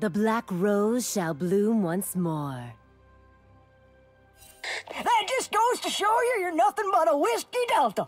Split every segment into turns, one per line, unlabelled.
The black rose shall bloom once more.
That just goes to show you you're nothing but a whiskey delta.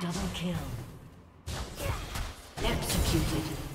Double kill. Executed.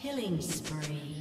Killing spree.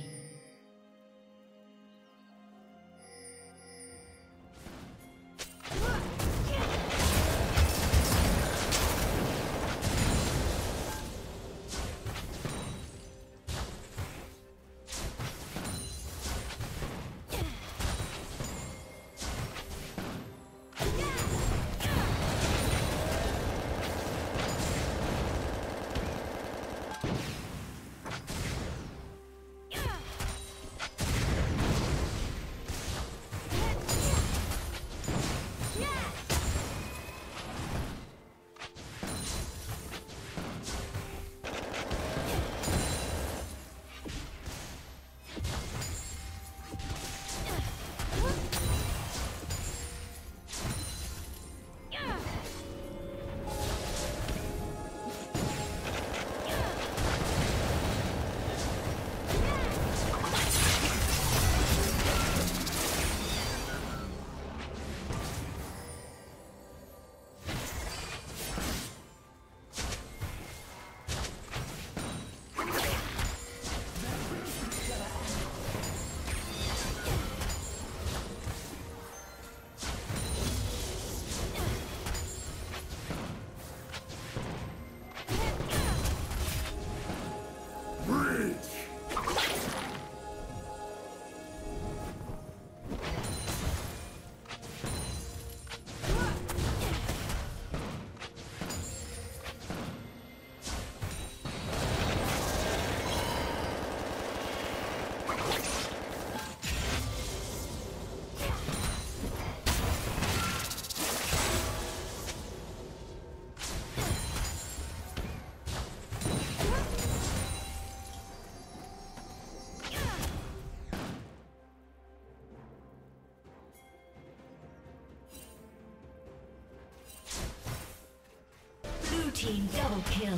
Team double kill.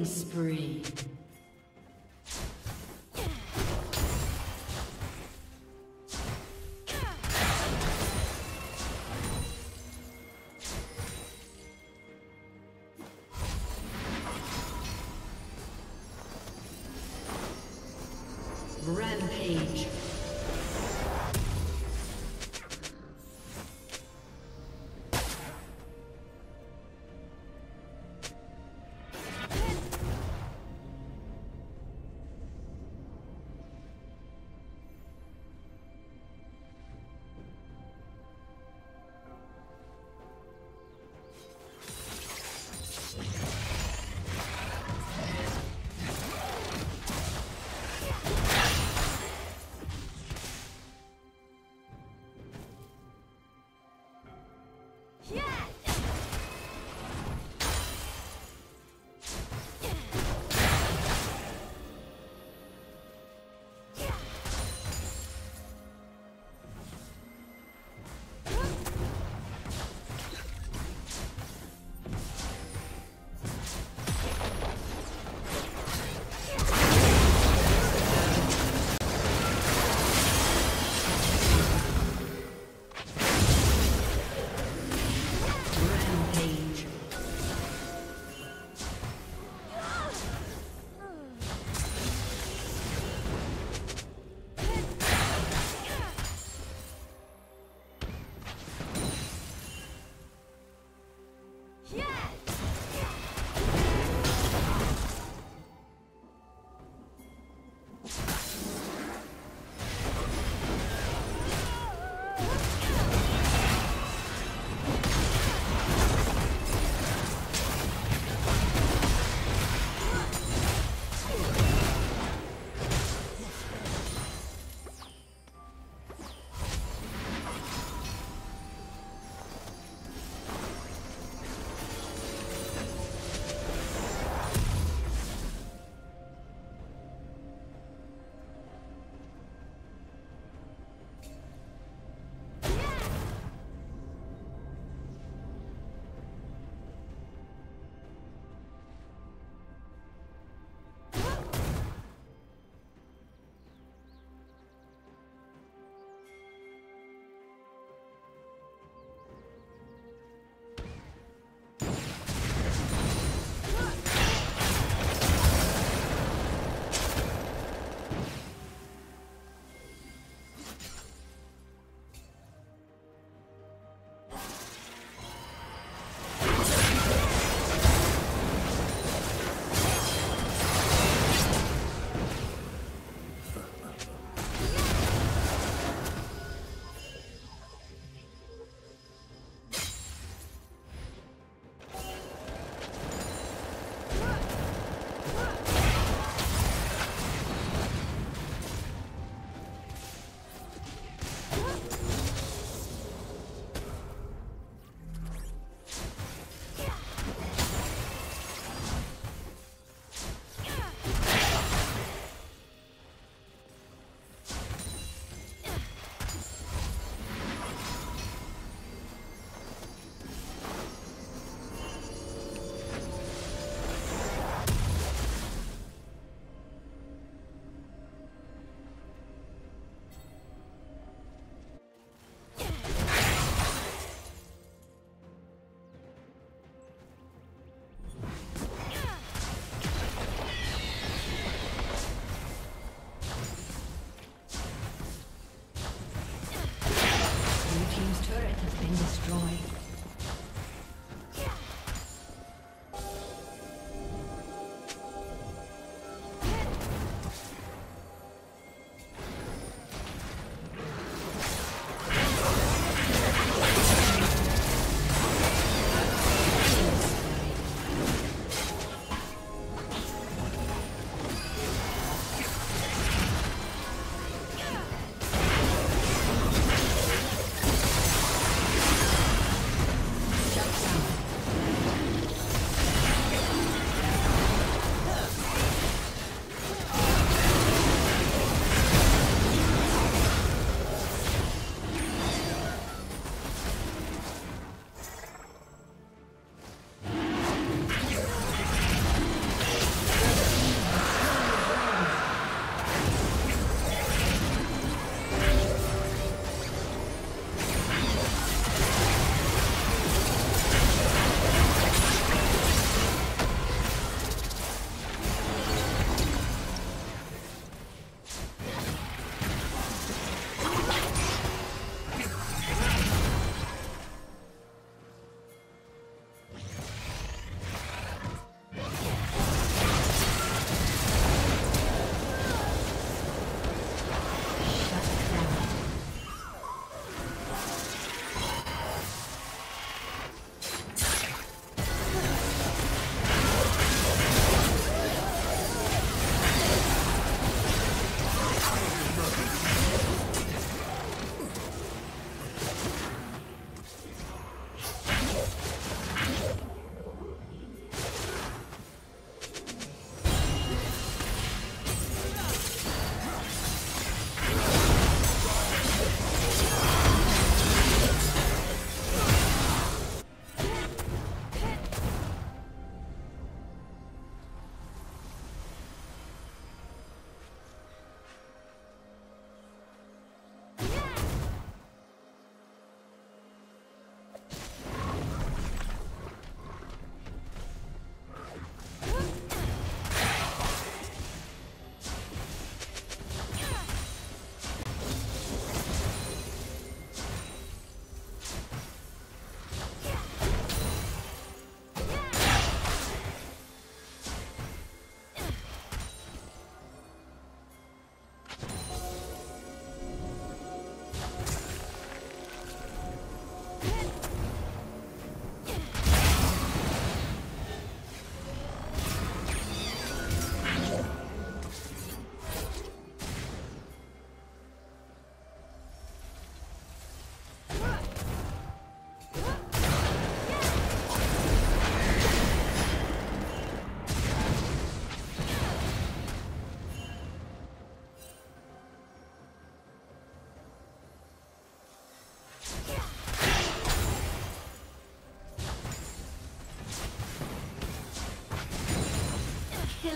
Spree.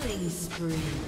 Killing spree.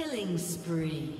Killing spree.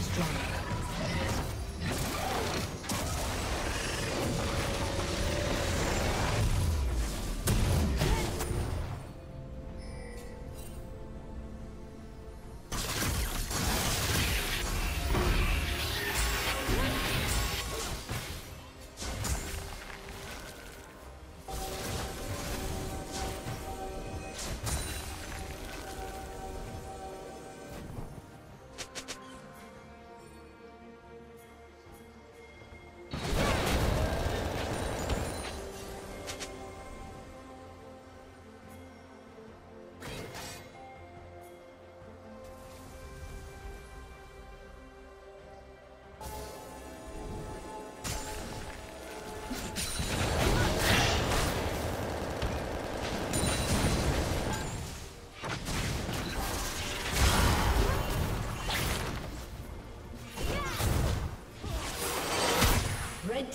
destroyed.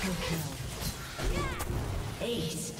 Triple kill. Aced.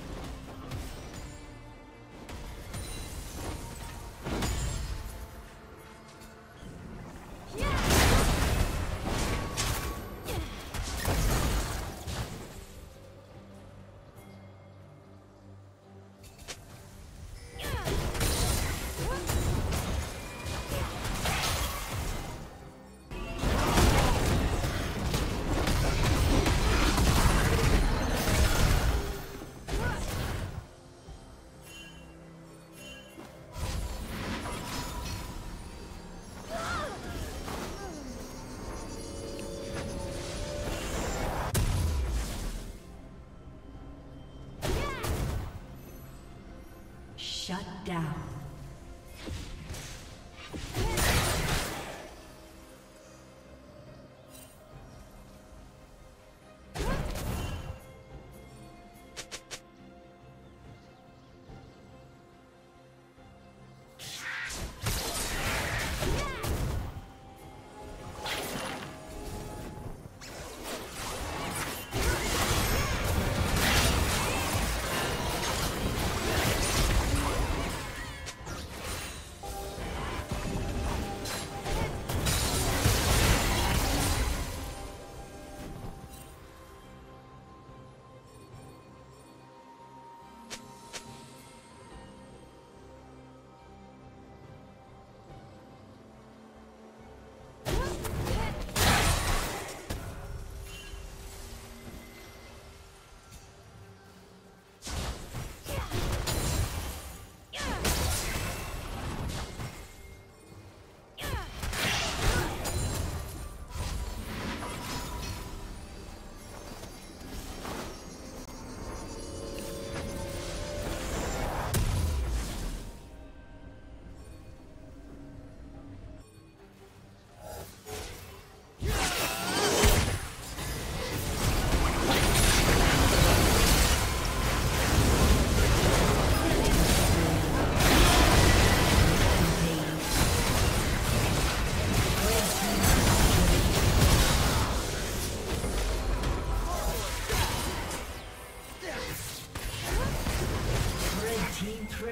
Shut down.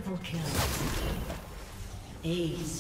Triple kill. Aced.